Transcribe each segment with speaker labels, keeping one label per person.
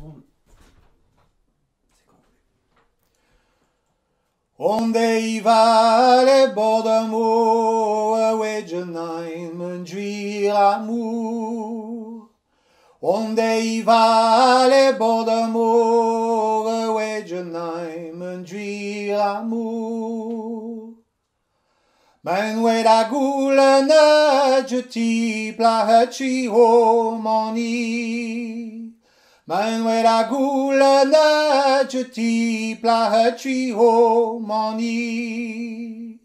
Speaker 1: secondes.
Speaker 2: Onde i va le bordermo a wegenaim en juir amour. Onde i va le bordermo a wegenaim en juir amour. Men wed a goule na je ti plachi ho moni. Men wed a goule na je ti plachi ho moni.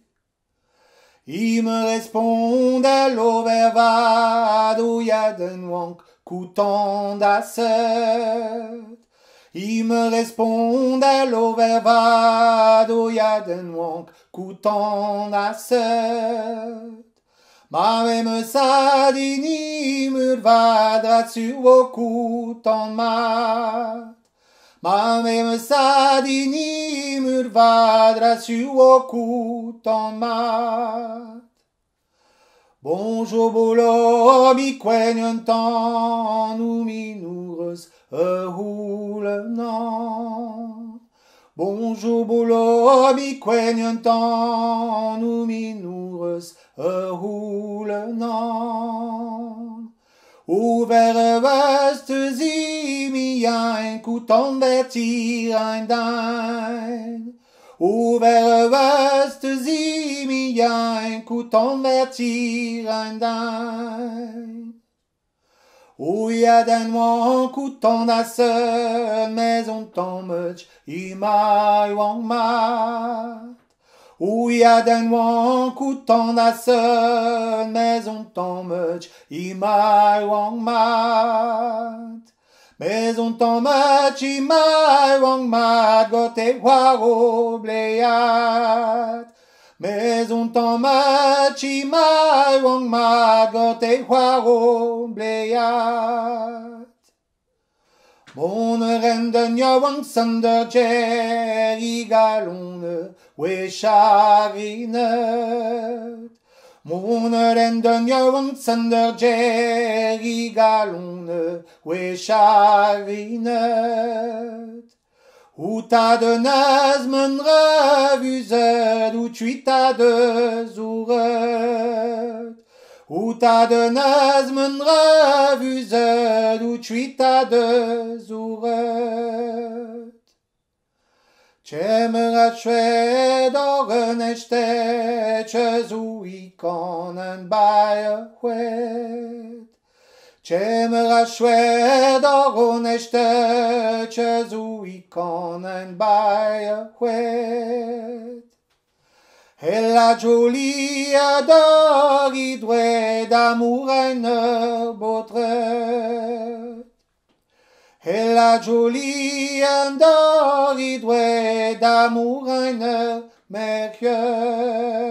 Speaker 2: Il me responde l'overvado ya den wank coutant d'asset. Il me responde l'overvado ya den wank coutant d'asset. Ma même sadini me vadra sur vos coutant mat. Ma même sadini me vadra sur vos coutant mat. Bonjour bolo mi quenyantan nu minures e hulenan. Bonjour bolo mi quenyantan nu minures e hulenan. Ouvert vast zi ein coutant vertir ein dein. Ouvert vast zi ein coutant vertir ein dein. O ya den wan coutant da seul maison tant much i mai wang mat. O ya den wan coutant da seul maison tant much i mai wang mat. Maison tant much i mai wang mat got e war Mais on t'en machi ma wang ma got e c'hoaro bleiat. Mon ren de ya wang sander jerry galon we charinet. Mon ren de ya wang sander jerry galon we charinet. Outa de naz men revuzet, ou tuita de zouret. Outa de naz men revuzet, ou tuita de zouret. Chemer a chwed or an echte, che zoui kon bae baie oren eshte, tjezui konen baie hwet. Ella jolia dori dwe d'amour en botret. Ella jolia dori dwe d'amour en mercure.